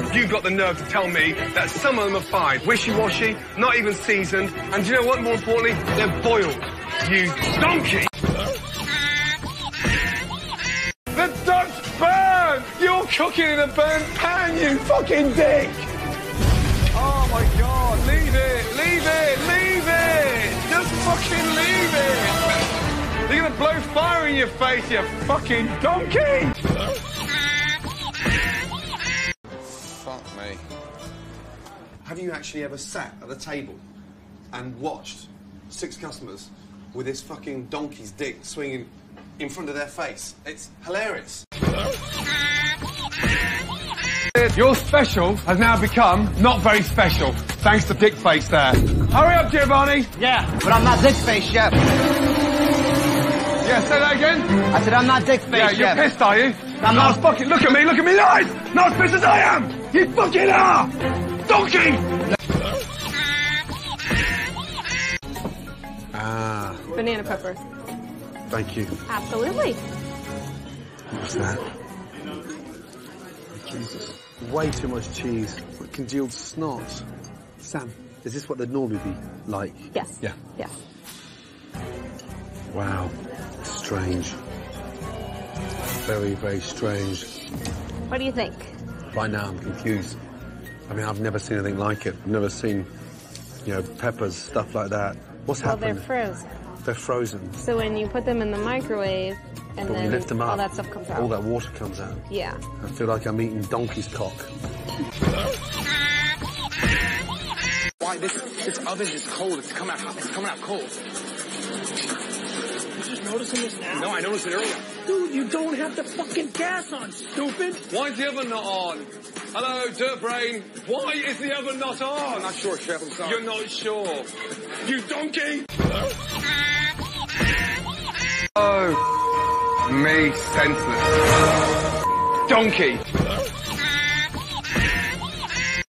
Yes. You've got the nerve to tell me that some of them are fine. Wishy-washy, not even seasoned, and do you know what, more importantly? They're boiled. You donkey! the Dutch burn! You're cooking in a burnt pan, you fucking dick! Oh my god, leave it, leave it, leave it! Just fucking leave it! You're gonna blow fire in your face, you fucking donkey! Me. Have you actually ever sat at a table and watched six customers with this fucking donkey's dick swinging in front of their face? It's hilarious. Your special has now become not very special, thanks to Dick Face there. Hurry up, Giovanni! Yeah, but I'm not Dick Face Chef. Yeah, say that again? I said I'm not Dick Face Yeah, you're Chef. pissed, are you? I'm not not- as fucking. Look at me, look at me in the eyes! Not as pissed as I am! You fucking are! Donkey! Ah, Banana pepper. thank you. Absolutely. What's that? Jesus. Way too much cheese. What congealed snot. Sam, is this what they'd normally be like? Yes. Yeah. Yes. Wow. Strange. Very, very strange. What do you think? Right now I'm confused. I mean, I've never seen anything like it. I've never seen, you know, peppers, stuff like that. What's Well, happened? they're frozen. They're frozen. So when you put them in the microwave and But then you lift them up, all that stuff comes out. all that water comes out. Yeah. I feel like I'm eating donkey's cock. Why this this oven is cold? It's coming out. It's coming out cold. You just noticing this now? No, I noticed it earlier. Dude, you don't have the fucking gas on, stupid. Why is the oven not on? Hello, Dirt Brain. Why is the oven not on? I'm not sure, Chef. I'm sorry. You're not sure. You donkey! Oh, me senseless. Donkey!